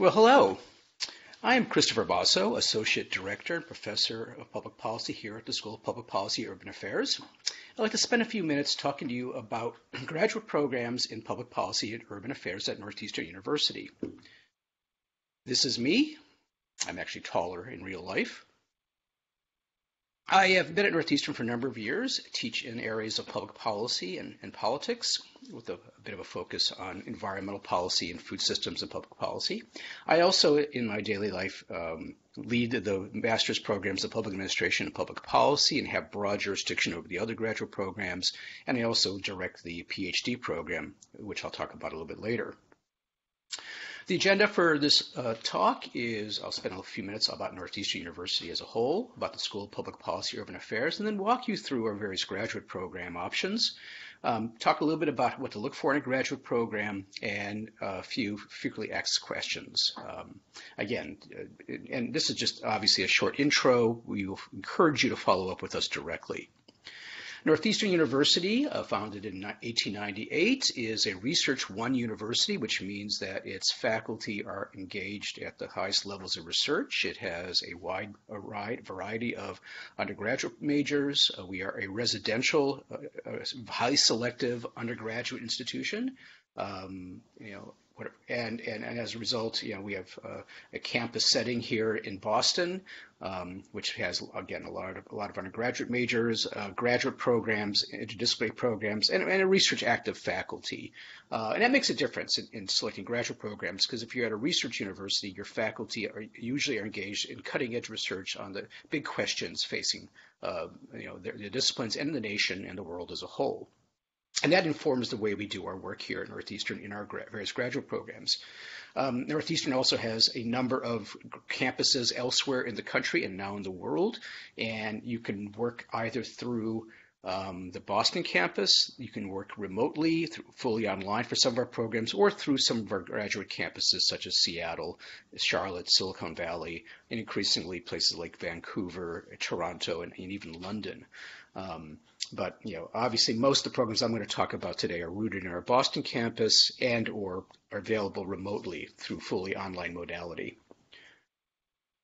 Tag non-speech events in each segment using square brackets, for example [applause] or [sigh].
Well, hello. I am Christopher Bosso, Associate Director and Professor of Public Policy here at the School of Public Policy Urban Affairs. I'd like to spend a few minutes talking to you about graduate programs in public policy and urban affairs at Northeastern University. This is me. I'm actually taller in real life. I have been at Northeastern for a number of years, teach in areas of public policy and, and politics with a, a, bit of a focus on environmental policy and food systems and public policy. I also, in my daily life, um, lead the master's programs of public administration and public policy and have broad jurisdiction over the other graduate programs. And I also direct the PhD program, which I'll talk about a little bit later. The agenda for this uh, talk is I'll spend a few minutes about Northeastern University as a whole, about the School of Public Policy Urban Affairs, and then walk you through our various graduate program options. Um, talk a little bit about what to look for in a graduate program and a few frequently asked questions. Um, again, uh, and this is just obviously a short intro. We will encourage you to follow up with us directly. Northeastern University, uh, founded in 1898, is a Research One university, which means that its faculty are engaged at the highest levels of research. It has a wide variety of undergraduate majors. Uh, we are a residential, uh, uh highly selective undergraduate institution. Um, you know, and, and, and as a result, you know, we have uh, a campus setting here in Boston, um, which has again a lot of a lot of undergraduate majors, uh, graduate programs, interdisciplinary programs, and, and a research active faculty. Uh, and that makes a difference in, in selecting graduate programs because if you're at a research university, your faculty are usually are engaged in cutting edge research on the big questions facing uh, you know disciplines and the nation and the world as a whole. And that informs the way we do our work here at Northeastern in our various graduate programs. Um, Northeastern also has a number of campuses elsewhere in the country and now in the world, and you can work either through um, the Boston campus. You can work remotely, fully online for some of our programs, or through some of our graduate campuses such as Seattle, Charlotte, Silicon Valley, and increasingly places like Vancouver, Toronto, and, and even London. Um, but you know, obviously, most of the programs I'm going to talk about today are rooted in our Boston campus and or are available remotely through fully online modality.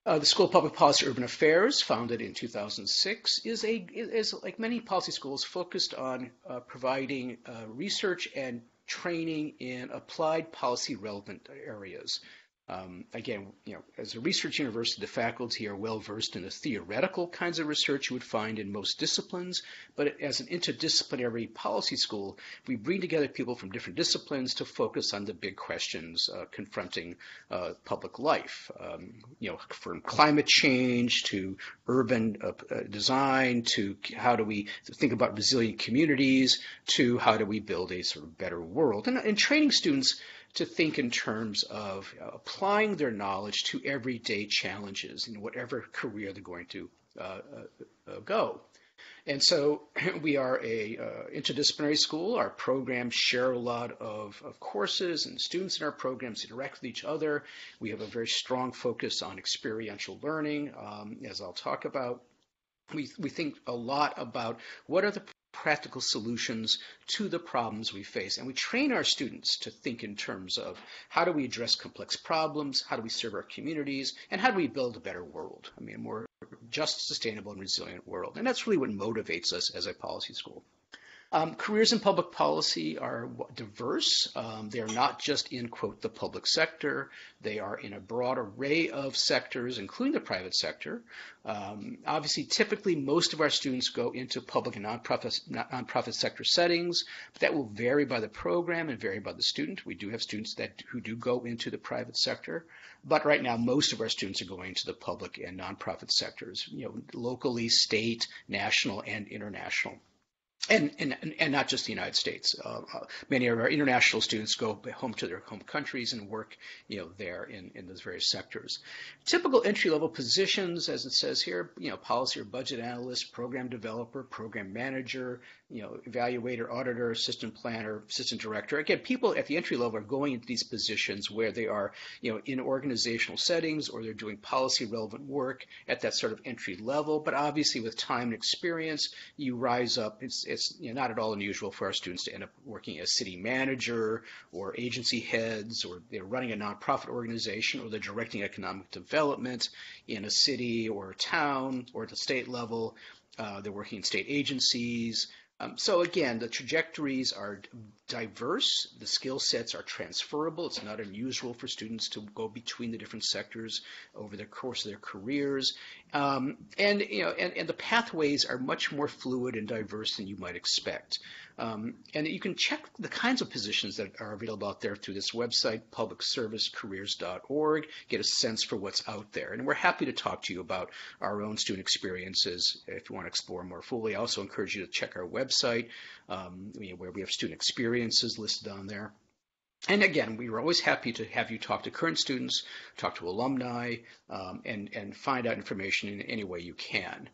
Uh, the School of Public Policy and Urban Affairs, founded in 2006, is a is like many policy schools focused on uh, providing uh, research and training in applied policy relevant areas. Um, again, you know, as a research university, the faculty are well versed in the theoretical kinds of research you would find in most disciplines. But as an interdisciplinary policy school, we bring together people from different disciplines to focus on the big questions uh, confronting uh, public life. Um, you know, from climate change to urban uh, uh design to how do we think about resilient communities to how do we build a sort of better world. And, and training students to think in terms of applying their knowledge to everyday challenges in whatever career they're going to uh, uh, uh go. And so [laughs] we are a uh, interdisciplinary school. Our programs share a lot of, of, courses, and students in our programs interact with each other. We have a very strong focus on experiential learning, um, as I'll talk about. We, we think a lot about what are the practical solutions to the problems we face. And we train our students to think in terms of how do we address complex problems, how do we serve our communities, and how do we build a better world, I mean, a more just, sustainable, and resilient world. And that's really what motivates us as a policy school. Um, careers in public policy are diverse. Um, they are not just in, quote, the public sector. They are in a broad array of sectors, including the private sector. Um, obviously, typically, most of our students go into public and nonprofit, nonprofit sector settings, but that will vary by the program and vary by the student. We do have students that who do go into the private sector, but right now, most of our students are going to the public and nonprofit sectors, you know, locally, state, national, and international and, and, and not just the United States. Uh, uh, many of our international students go home to their home countries and work, you know, there in, in those various sectors. Typical entry-level positions, as it says here, you know, policy or budget analyst, program developer, program manager, you know, evaluator, auditor, assistant planner, assistant director. Again, people at the entry level are going into these positions where they are, you know, in organizational settings or they're doing policy relevant work at that sort of entry level. But obviously, with time and experience, you rise up. It's, it's you know, not at all unusual for our students to end up working as city manager or agency heads, or they're running a nonprofit organization, or they're directing economic development in a city or a town or at the state level. Uh, they're working in state agencies. Um, so again, the trajectories are diverse. The skill sets are transferable. It's not unusual for students to go between the different sectors over the course of their careers. Um, and you know, and, and the pathways are much more fluid and diverse than you might expect. Um, and you can check the kinds of positions that are available out there through this website, publicservicecareers.org, get a sense for what's out there. And we're happy to talk to you about our own student experiences if you want to explore more fully. I also encourage you to check our website um, where we have student experiences listed on there. And again, we are always happy to have you talk to current students, talk to alumni, um, and, and find out information in any way you can.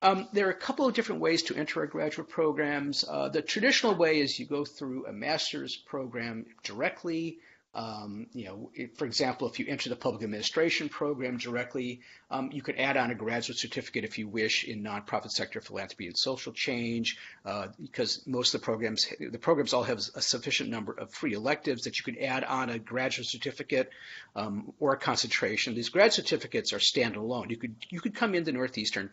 Um, there are a couple of different ways to enter our graduate programs. Uh, the traditional way is you go through a master's program directly. Um, you know, for example, if you enter the public administration program directly, um, you could add on a graduate certificate if you wish in nonprofit sector philanthropy and social change, uh, because most of the programs, the programs all have a sufficient number of free electives that you could add on a graduate certificate um, or a concentration. These grad certificates are standalone. You could you could come into Northeastern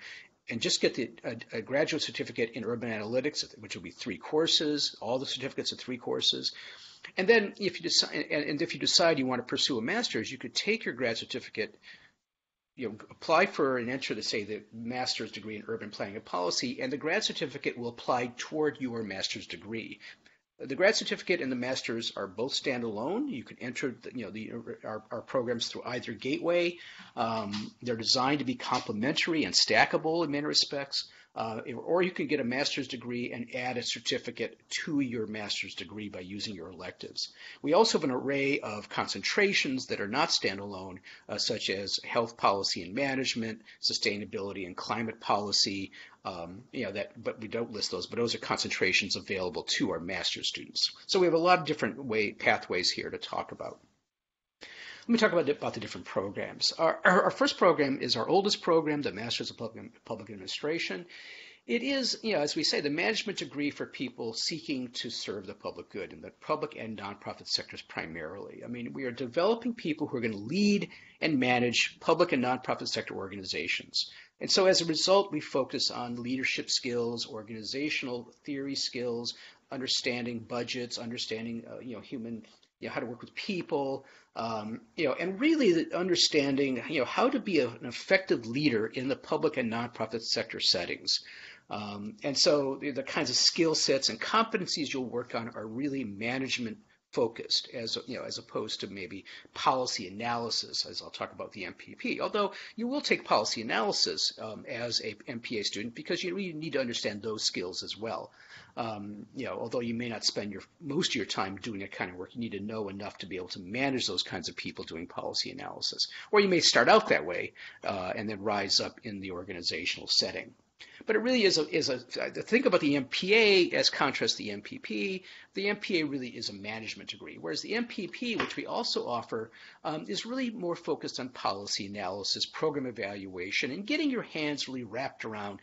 and just get the, a, a, graduate certificate in urban analytics, which will be three courses. All the certificates are three courses. And then if you decide, and if you decide you want to pursue a master's, you could take your grad certificate, you know, apply for and enter the say the master's degree in urban planning and policy, and the grad certificate will apply toward your master's degree. The grad certificate and the master's are both standalone. You can enter, the, you know, the, our, our, programs through either gateway. Um, they're designed to be complementary and stackable in many respects. Uh, or you can get a master's degree and add a certificate to your master's degree by using your electives. We also have an array of concentrations that are not standalone, uh, such as health policy and management, sustainability and climate policy. Um, you know that, but we don't list those. But those are concentrations available to our master's students. So we have a lot of different way pathways here to talk about. Let me talk about, about the different programs. Our, our, our, first program is our oldest program, the Masters of Public, Public Administration. It is, you know, as we say, the management degree for people seeking to serve the public good in the public and nonprofit sectors primarily. I mean, we are developing people who are going to lead and manage public and nonprofit sector organizations. And so as a result, we focus on leadership skills, organizational theory skills, understanding budgets, understanding, uh, you know, human you know, how to work with people, um, you know, and really understanding, you know, how to be a, an effective leader in the public and nonprofit sector settings. Um, and so the, the kinds of skill sets and competencies you'll work on are really management focused as you know as opposed to maybe policy analysis as I'll talk about the MPP although you will take policy analysis um, as a MPA student because you really need to understand those skills as well. Um, you know although you may not spend your most of your time doing that kind of work you need to know enough to be able to manage those kinds of people doing policy analysis. Or you may start out that way uh, and then rise up in the organizational setting but it really is a, is a think about the MPA as contrast to the MPP. The MPA really is a management degree, whereas the MPP, which we also offer, um, is really more focused on policy analysis, program evaluation, and getting your hands really wrapped around,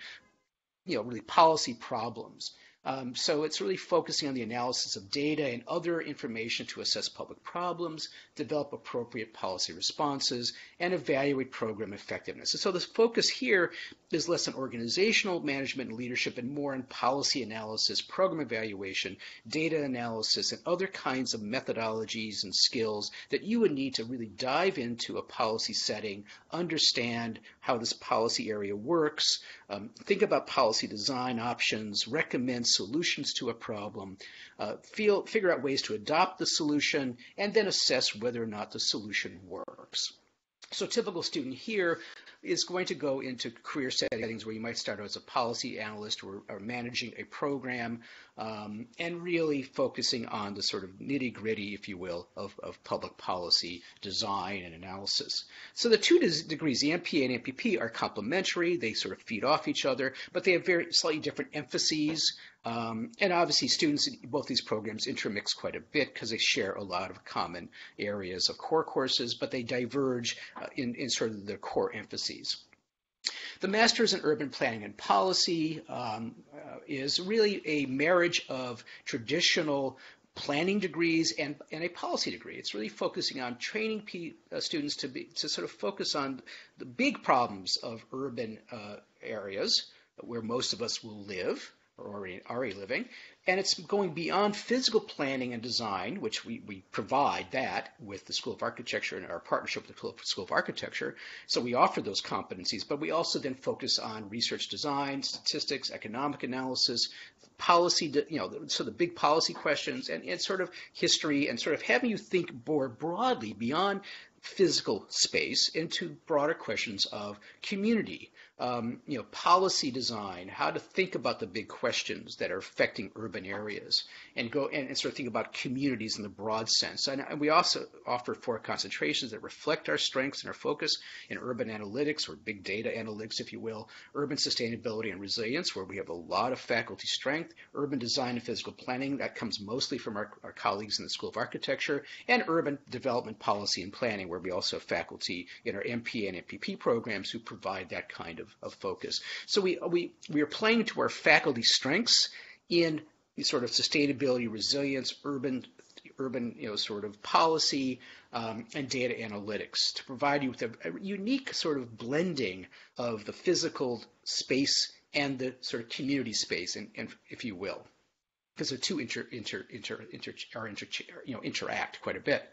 you know, really policy problems. Um, so it's really focusing on the analysis of data and other information to assess public problems, develop appropriate policy responses, and evaluate program effectiveness. And so the focus here is less on organizational management and leadership and more on policy analysis, program evaluation, data analysis, and other kinds of methodologies and skills that you would need to really dive into a policy setting, understand how this policy area works, um, think about policy design options, recommend solutions to a problem, uh, feel, figure out ways to adopt the solution, and then assess whether or not the solution works. So typical student here is going to go into career settings where you might start out as a policy analyst or, or managing a program um, and really focusing on the sort of nitty gritty, if you will, of, of public policy design and analysis. So the two degrees, the MPA and MPP, are complementary. They sort of feed off each other, but they have very slightly different emphases. Um, and obviously, students in both these programs intermix quite a bit because they share a lot of common areas of core courses, but they diverge uh, in, in sort of their core emphases. The Master's in Urban Planning and Policy um, uh, is really a marriage of traditional planning degrees and, and a policy degree. It's really focusing on training uh, students to be to sort of focus on the big problems of urban uh, areas where most of us will live or already, already living, and it's going beyond physical planning and design, which we, we provide that with the School of Architecture and our partnership with the School of Architecture. So we offer those competencies, but we also then focus on research design, statistics, economic analysis, policy, you know, so the big policy questions and, and sort of history and sort of having you think more broadly beyond physical space into broader questions of community, um, you know, policy design, how to think about the big questions that are affecting urban areas, and go and, and sort of think about communities in the broad sense. And, and, we also offer four concentrations that reflect our strengths and our focus in urban analytics or big data analytics, if you will, urban sustainability and resilience, where we have a lot of faculty strength, urban design and physical planning, that comes mostly from our, our colleagues in the School of Architecture, and urban development policy and planning, where we also have faculty in our MPA and MPP programs who provide that kind of, of focus. So we, we, we are playing to our faculty strengths in sort of sustainability, resilience, urban urban you know sort of policy um, and data analytics to provide you with a, a, unique sort of blending of the physical space and the sort of community space, and, and if you will because the two inter, inter, inter, inter, are inter, you know, interact quite a bit.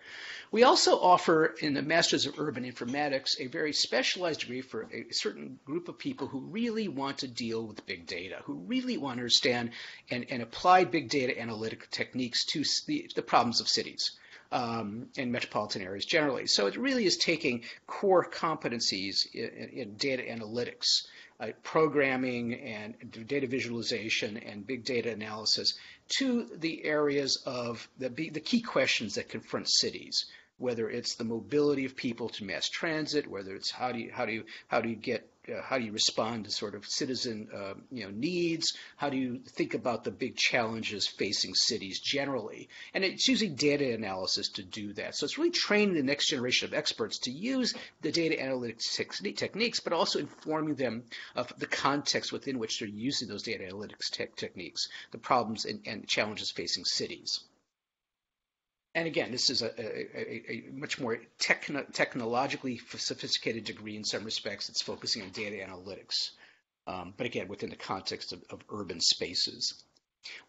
We also offer in the Masters of Urban Informatics a very specialized degree for a certain group of people who really want to deal with big data, who really want to understand and, and apply big data analytic techniques to the, the problems of cities. Um, and metropolitan areas generally. So it really is taking core competencies in, in data analytics uh, programming and data visualization and big data analysis to the areas of the, the key questions that confront cities whether it's the mobility of people to mass transit, whether it's how do you how do you how do you get uh, how do you respond to sort of citizen uh, you know needs? How do you think about the big challenges facing cities generally? And it's using data analysis to do that. So it's really training the next generation of experts to use the data analytics te- techniques, but also informing them of the context within which they're using those data analytics te- techniques, the problems and, and challenges facing cities and again, this is a, a, a much more techno, technologically sophisticated degree in some respects. It's focusing on data analytics, um, but again, within the context of, of, urban spaces.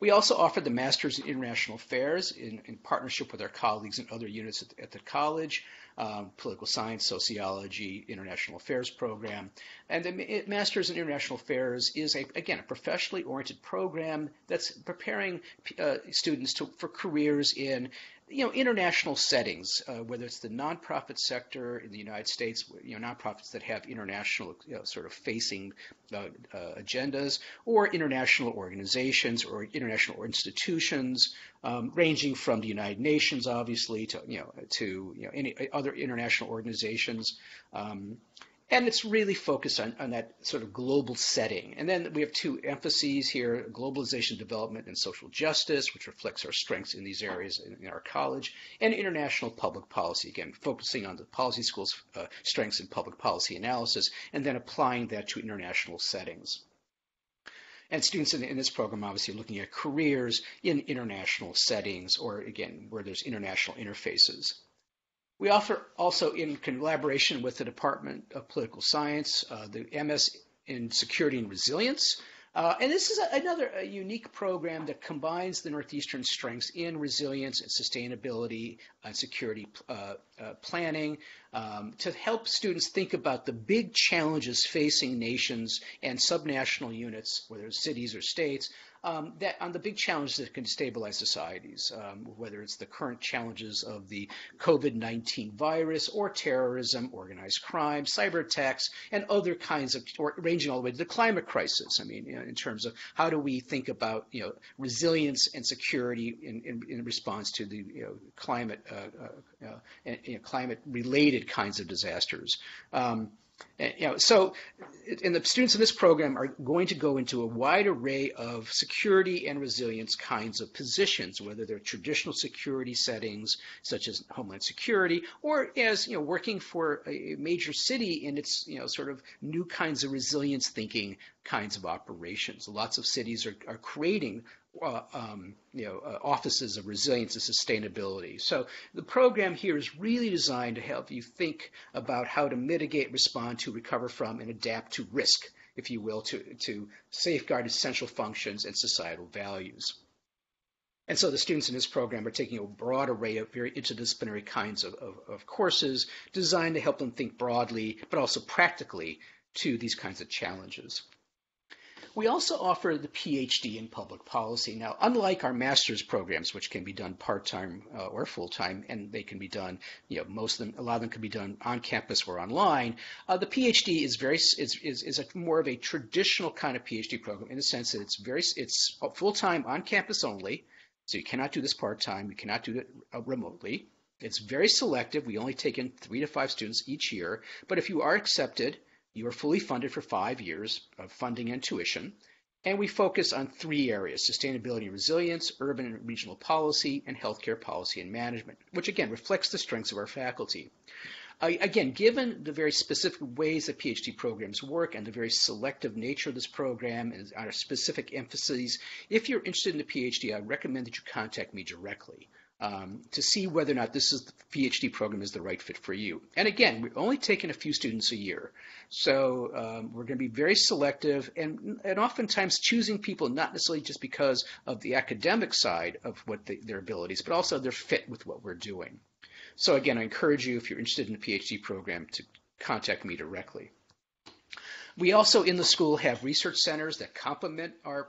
We also offer the Masters in International Affairs in, in partnership with our colleagues in other units at, at the college, um, political science, sociology, international affairs program. And the Masters in International Affairs is, a, again, a professionally oriented program that's preparing uh, students to, for careers in you know, international settings, uh, whether it's the nonprofit sector in the United States, you know, nonprofits that have international you know, sort of facing uh, uh, agendas, or international organizations or international institutions, um, ranging from the United Nations, obviously, to you know, to you know, any other international organizations. Um, and it's really focused on, on that sort of global setting. And then we have two emphases here, globalization development and social justice, which reflects our strengths in these areas in, in our college, and international public policy, again, focusing on the policy school's uh, strengths in public policy analysis, and then applying that to international settings. And students in, in, this program obviously looking at careers in international settings or, again, where there's international interfaces. We offer also in collaboration with the Department of Political Science, uh, the MS in Security and Resilience. Uh, and this is a, another a unique program that combines the Northeastern strengths in resilience and sustainability and security uh, uh planning, um, to help students think about the big challenges facing nations and subnational units, whether it's cities or states, um, that on the big challenges that can destabilize societies, um, whether it's the current challenges of the COVID-19 virus or terrorism, organized crime, cyber attacks, and other kinds of, or ranging all the way to the climate crisis. I mean, you know, in terms of how do we think about, you know, resilience and security in, in, in response to the, you know, climate, uh, uh, uh, you know, climate-related kinds of disasters. Um, Eh, you know, so, and the students in this program are going to go into a wide array of security and resilience kinds of positions, whether they're traditional security settings such as Homeland Security, or as you know, working for a major city in its you know sort of new kinds of resilience thinking kinds of operations. Lots of cities are, are creating uh, um, you know, uh, offices of resilience and sustainability. So the program here is really designed to help you think about how to mitigate, respond to, recover from, and adapt to risk, if you will, to, to safeguard essential functions and societal values. And so the students in this program are taking a broad array of very interdisciplinary kinds of, of, of courses designed to help them think broadly, but also practically to these kinds of challenges. We also offer the PhD in public policy. Now, unlike our master's programs, which can be done part-time uh, or full-time, and they can be done, you know, most of them, a lot of them can be done on campus or online. Uh, the PhD is very is is, is a, more of a traditional kind of PhD program in the sense that it's very it's full-time on campus only. So you cannot do this part-time. You cannot do it uh, remotely. It's very selective. We only take in three to five students each year. But if you are accepted, you are fully funded for five years of funding and tuition, and we focus on three areas, sustainability and resilience, urban and regional policy, and healthcare policy and management, which again reflects the strengths of our faculty. Uh, again, given the very specific ways that PhD programs work and the very selective nature of this program and our specific emphases, if you're interested in a PhD, I recommend that you contact me directly um, to see whether or not this is the PhD program is the right fit for you. And again, we're only taking a few students a year. So um, we're going to be very selective and, and oftentimes choosing people not necessarily just because of the academic side of what the, their abilities, but also their fit with what we're doing. So again, I encourage you, if you're interested in a PhD program, to contact me directly. We also in the school have research centers that complement our,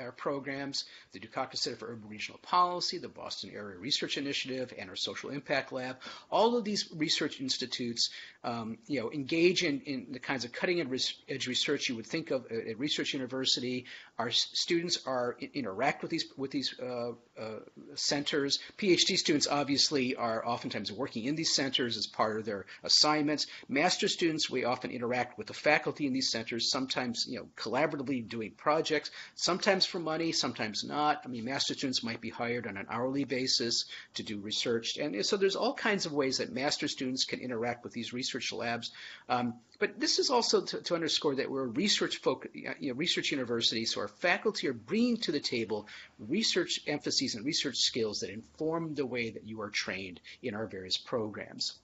our programs, the Dukakis Center for Urban Regional Policy, the Boston Area Research Initiative, and our Social Impact Lab. All of these research institutes um, you know, engage in, in the kinds of cutting edge research you would think of at a research university. Our students are interact with these with these uh, uh, centers. PhD students obviously are oftentimes working in these centers as part of their assignments. Master students, we often interact with the faculty in these centers, sometimes you know collaboratively doing projects, sometimes for money, sometimes not. I mean, master students might be hired on an hourly basis to do research, and so there's all kinds of ways that master students can interact with these research labs. Um, but this is also to, to, underscore that we're a research focus, you know, research university, so our faculty are bringing to the table research emphases and research skills that inform the way that you are trained in our various programs.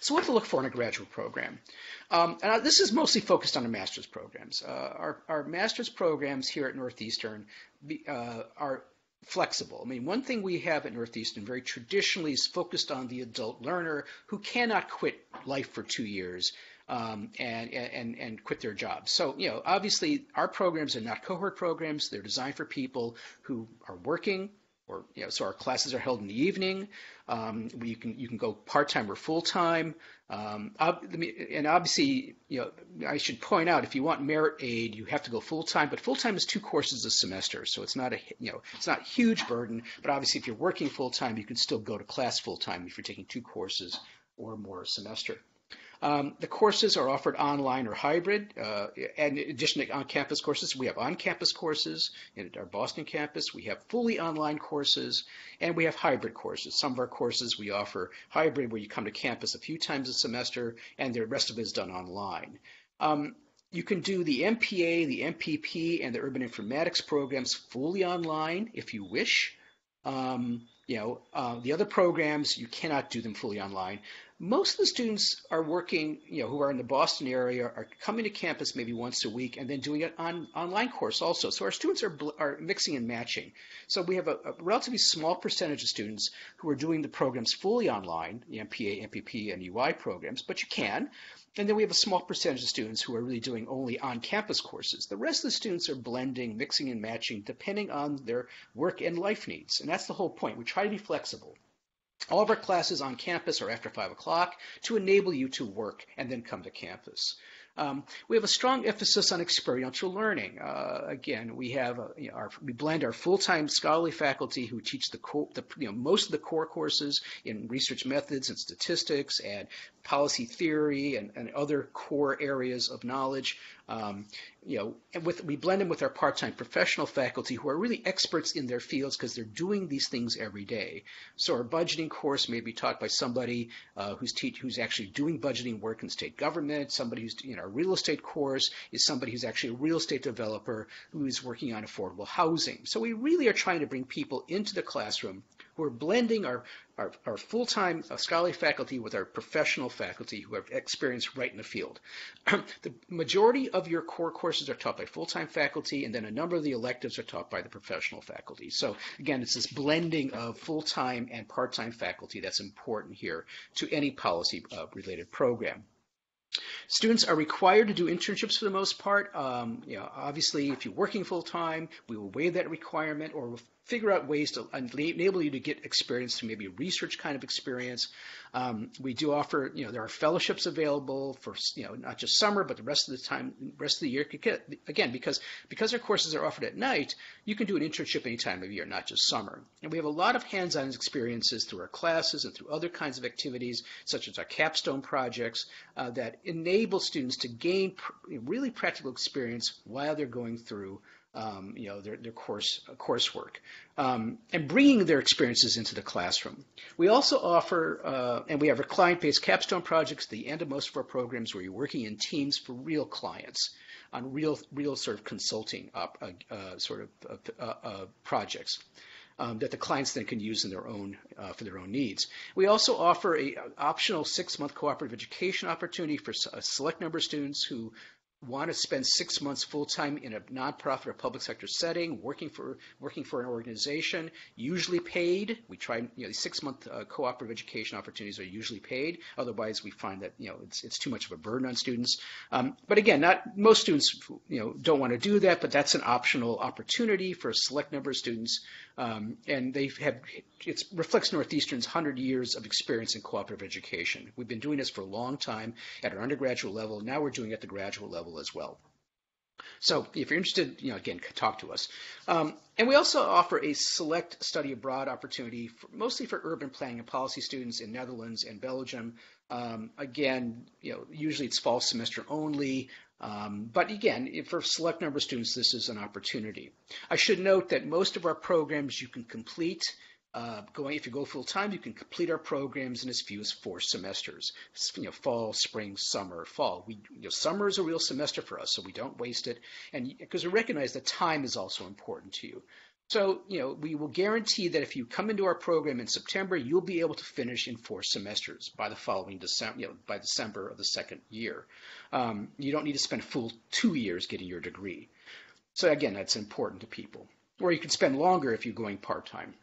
So what to look for in a graduate program? Um, and this is mostly focused on the master's programs. Uh, our, our, master's programs here at Northeastern uh, are flexible. I mean, one thing we have at Northeastern very traditionally is focused on the adult learner who cannot quit life for two years um, and, and, and quit their jobs. So, you know, obviously our programs are not cohort programs. They're designed for people who are working, or you know, so our classes are held in the evening. Um, you can you can go part time or full time. Um, and obviously, you know, I should point out if you want merit aid, you have to go full time. But full time is two courses a semester, so it's not a you know it's not a huge burden. But obviously, if you're working full time, you can still go to class full time if you're taking two courses or more a semester. Um, the courses are offered online or hybrid. Uh, and in addition to on-campus courses, we have on-campus courses at our Boston campus. We have fully online courses, and we have hybrid courses. Some of our courses we offer hybrid, where you come to campus a few times a semester, and the rest of it is done online. Um, you can do the MPA, the MPP, and the Urban Informatics programs fully online if you wish. Um, you know, uh, the other programs, you cannot do them fully online. Most of the students are working, you know, who are in the Boston area are coming to campus maybe once a week and then doing it on online course also. So our students are, are mixing and matching. So we have a, a relatively small percentage of students who are doing the programs fully online, the MPA, MPP, and UI programs, but you can. And then we have a small percentage of students who are really doing only on-campus courses. The rest of the students are blending, mixing and matching, depending on their work and life needs. And that's the whole point. We try to be flexible. All of our classes on campus are after 5 o'clock to enable you to work and then come to campus. Um, we have a strong emphasis on experiential learning. Uh, again, we have a, you know, our, we blend our full-time scholarly faculty who teach the, the you know, most of the core courses in research methods and statistics and policy theory and, and other core areas of knowledge. Um, you know, and with, we blend them with our part-time professional faculty who are really experts in their fields because they're doing these things every day. So our budgeting course may be taught by somebody uh, who's teach, who's actually doing budgeting work in state government. Somebody who's you know, our real estate course is somebody who's actually a real estate developer who is working on affordable housing. So we really are trying to bring people into the classroom who are blending our our, our full-time uh, scholarly faculty with our professional faculty who have experience right in the field. [clears throat] the majority of your core courses are taught by full-time faculty, and then a number of the electives are taught by the professional faculty. So again, it's this blending of full-time and part-time faculty that's important here to any policy-related uh, program. Students are required to do internships for the most part. Um, you know, obviously, if you're working full time, we will waive that requirement, or figure out ways to enable you to get experience through maybe research kind of experience. Um, we do offer, you know, there are fellowships available for, you know, not just summer, but the rest of the time, rest of the year. Again, because because our courses are offered at night, you can do an internship any time of year, not just summer. And we have a lot of hands-on experiences through our classes and through other kinds of activities, such as our capstone projects, uh, that enable students to gain pr- really practical experience while they're going through um, you know, their, their course uh, coursework, um, and bringing their experiences into the classroom. We also offer, uh, and we have our client-based capstone projects at the end of most of our programs where you're working in teams for real clients on real, real sort of consulting uh, uh, sort of uh, uh, projects. Um, that the clients then can use in their own uh, for their own needs. We also offer a optional six-month cooperative education opportunity for a select number of students who want to spend six months full time in a nonprofit or public sector setting, working for working for an organization, usually paid. We try, you know, six month uh, cooperative education opportunities are usually paid. Otherwise, we find that you know it's it's too much of a burden on students. Um, but again, not most students you know don't want to do that, but that's an optional opportunity for a select number of students um, and they have it reflects Northeastern's 100 years of experience in cooperative education. We've been doing this for a long time at our undergraduate level. Now we're doing it at the graduate level as well. So if you're interested, you know, again, talk to us. Um, and we also offer a select study abroad opportunity, for, mostly for urban planning and policy students in Netherlands and Belgium. Um, again, you know, usually it's fall semester only. Um, but again, for a select number of students, this is an opportunity. I should note that most of our programs you can complete. Uh, going if you go full time, you can complete our programs in as few as four semesters. You know, fall, spring, summer, fall. We, you know, summer is a real semester for us, so we don't waste it, and because we recognize that time is also important to you. So, you know, we will guarantee that if you come into our program in September, you'll be able to finish in four semesters by the following December, you know, by December of the second year. Um, you don't need to spend full two years getting your degree. So again, that's important to people. Or you can spend longer if you're going part-time.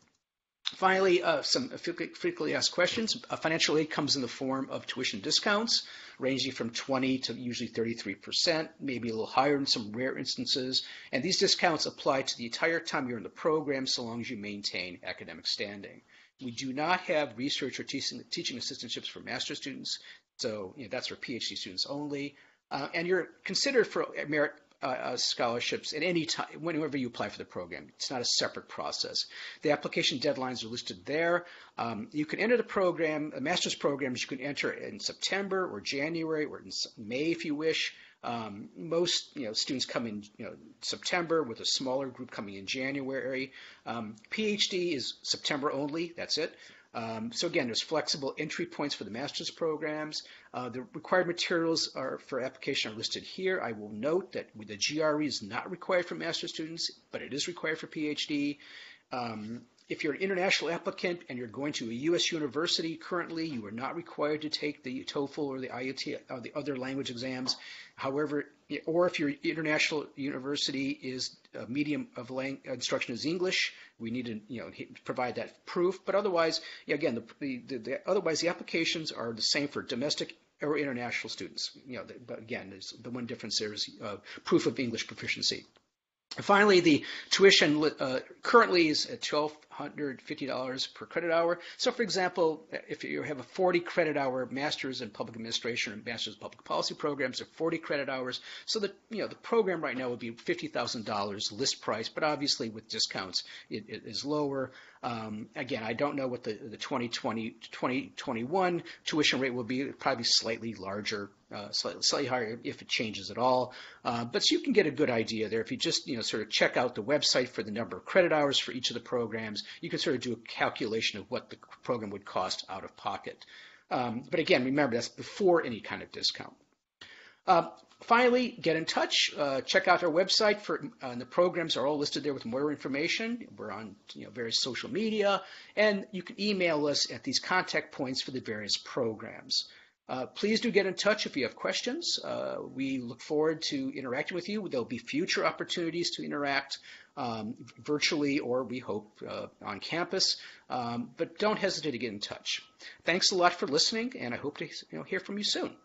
Finally, uh, some frequently asked questions. Uh, financial aid comes in the form of tuition discounts, ranging from 20 to usually 33%, maybe a little higher in some rare instances. And these discounts apply to the entire time you're in the program, so long as you maintain academic standing. We do not have research or teaching, teaching assistantships for master's students, so you know, that's for PhD students only. Uh, and you're considered for merit uh, uh, scholarships at any time, whenever you apply for the program. It's not a separate process. The application deadlines are listed there. Um, you can enter the program, the master's programs, you can enter in September or January or in May if you wish. Um, most you know students come in you know September with a smaller group coming in January. Um, PhD is September only. That's it. Um, so again, there's flexible entry points for the master's programs. Uh, the required materials are for application are listed here. I will note that the GRE is not required for master's students, but it is required for PhD. Um, if you're an international applicant and you're going to a U.S. university currently, you are not required to take the TOEFL or the IELTS or the other language exams. However, or if your international university is a medium of lang- instruction is English, we need to you know provide that proof. But otherwise, again, the, the, the, otherwise the applications are the same for domestic or international students. You know, but again, the one difference there is uh, proof of English proficiency. Finally, the tuition uh, currently is at $1,250 per credit hour. So, for example, if you have a 40 credit hour master's in public administration or master's in public policy programs, are 40 credit hours. So, the you know the program right now would be $50,000 list price, but obviously with discounts it, it is lower. Um, again, I don't know what the, the 2020 2021 tuition rate will be. it Probably slightly larger, uh, slightly, slightly higher if it changes at all. Uh, but so you can get a good idea there. If you just you know sort of check out the website for the number of credit hours for each of the programs, you can sort of do a calculation of what the program would cost out of pocket. Um, but again, remember that's before any kind of discount. Uh, finally, get in touch. Uh, check out our website for uh, the programs are all listed there with more information. We're on you know, various social media, and you can email us at these contact points for the various programs. Uh, please do get in touch if you have questions. Uh, we look forward to interacting with you. There'll be future opportunities to interact um, virtually or we hope uh, on campus. Um, but don't hesitate to get in touch. Thanks a lot for listening, and I hope to you know, hear from you soon.